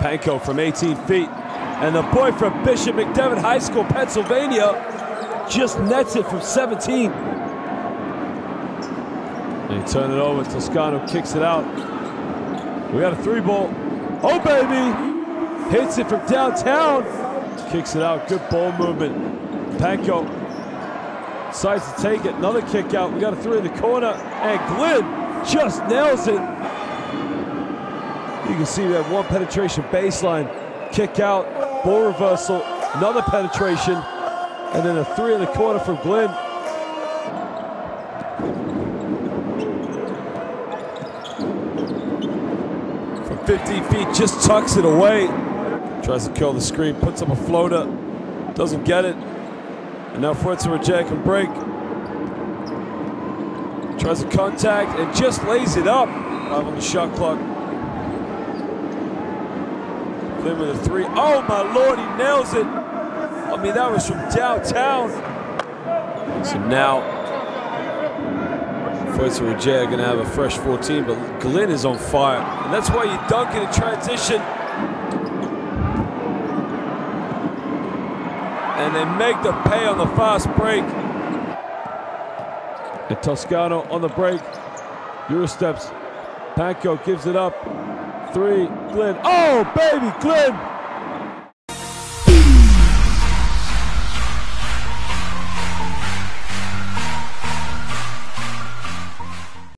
Panko from 18 feet. And the boy from Bishop McDevitt High School, Pennsylvania, just nets it from 17. They turn it over. Toscano kicks it out. We got a three ball. Oh, baby! Hits it from downtown. Kicks it out. Good ball movement. Panko decides to take it. Another kick out. We got a three in the corner. And Glynn just nails it. You can see have one penetration baseline. Kick out. Ball reversal. Another penetration. And then a three in the corner from Glynn. From 50 feet, just tucks it away. Tries to kill the screen, puts up a floater, doesn't get it. And now Fuerza Regia can break. Tries to contact and just lays it up. Five on the shot clock. Glynn with a three. Oh my lord, he nails it. I mean, that was from downtown. So now, Fuerza Regia gonna have a fresh 14, but Glynn is on fire. And that's why you dunk in transition. And they make the pay on the fast break. And Toscano on the break. Euro steps. Panko gives it up. Three, Glynn. Oh, baby, Glynn